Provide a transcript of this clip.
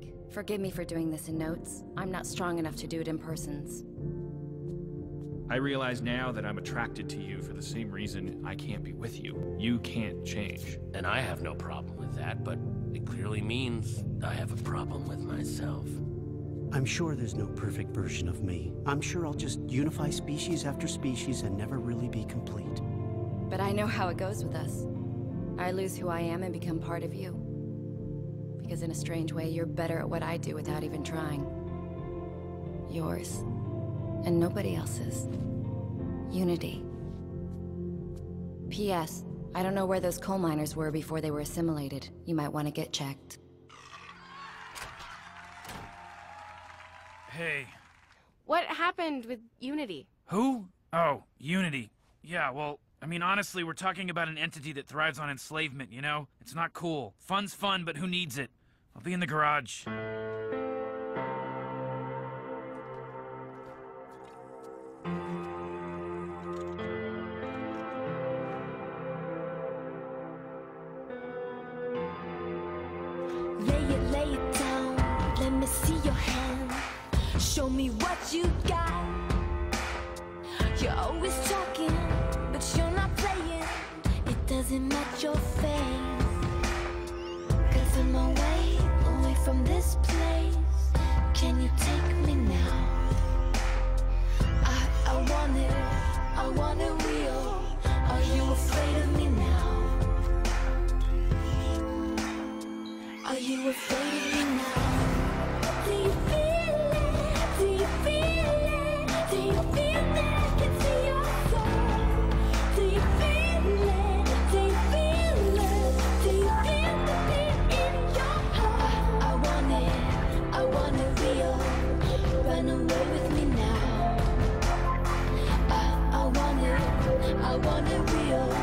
Rick. Forgive me for doing this in notes. I'm not strong enough to do it in persons. I realize now that I'm attracted to you for the same reason I can't be with you. You can't change. And I have no problem with that, but it clearly means I have a problem with myself. I'm sure there's no perfect version of me. I'm sure I'll just unify species after species and never really be complete. But I know how it goes with us. I lose who I am and become part of you. Because in a strange way, you're better at what I do without even trying. Yours. And nobody else's. Unity. P.S. I don't know where those coal miners were before they were assimilated. You might want to get checked. Hey. What happened with Unity? Who? Oh, Unity. Yeah, well, I mean, honestly, we're talking about an entity that thrives on enslavement, you know? It's not cool. Fun's fun, but who needs it? I'll be in the garage. Lay it, lay it down. Let me see your hand. Show me what you got. You're always talking, but you're. Doesn't match your face. Cause I'm away, away from this place. Can you take me now? I, I want it, I want it real. Are you afraid of me now? Are you afraid of me now? Run away with me now. I, I want it, I want it real.